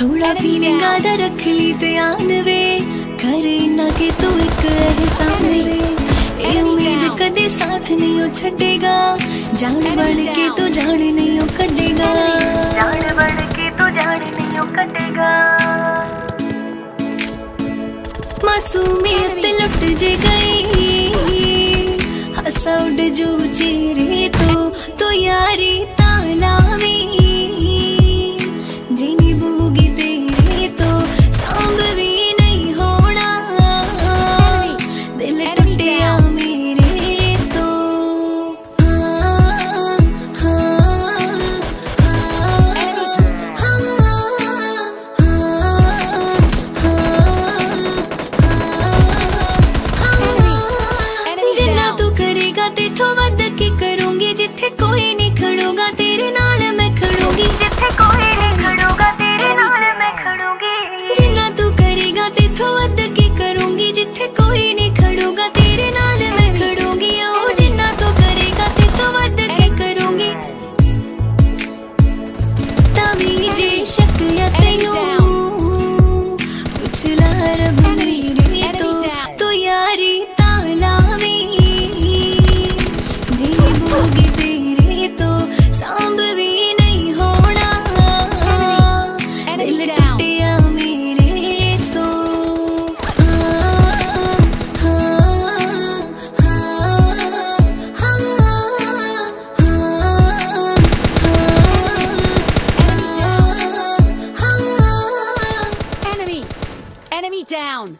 थोड़ा फीलिंग आदा रख ली ध्यान वे। करे ना के तू तो एक एहसान वे ए उम्मीद कदे साथ नहीं ओ छड़ेगा। जान बन के तो जान नहीं ओ कटेगा। जान बन के तो जान नहीं ओ कटेगा। मासूमियत लुट जे गई। हंसा उड़ जो चेहरे तो तो यारी ता ratito va down!